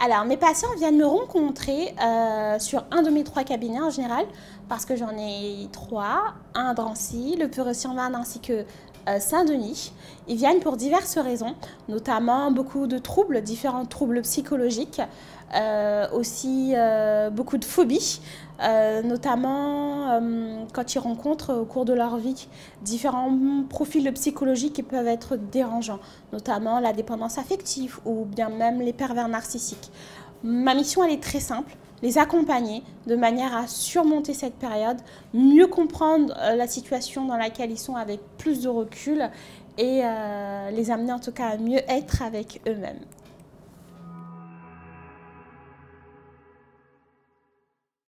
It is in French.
Alors, mes patients viennent me rencontrer euh, sur un de mes trois cabinets en général, parce que j'en ai trois, un à Drancy, le Pureux sur ainsi que euh, Saint-Denis. Ils viennent pour diverses raisons, notamment beaucoup de troubles, différents troubles psychologiques, euh, aussi beaucoup de phobies, notamment quand ils rencontrent au cours de leur vie différents profils psychologiques qui peuvent être dérangeants, notamment la dépendance affective ou bien même les pervers narcissiques. Ma mission, elle est très simple les accompagner de manière à surmonter cette période, mieux comprendre euh, la situation dans laquelle ils sont avec plus de recul et euh, les amener en tout cas à mieux être avec eux-mêmes.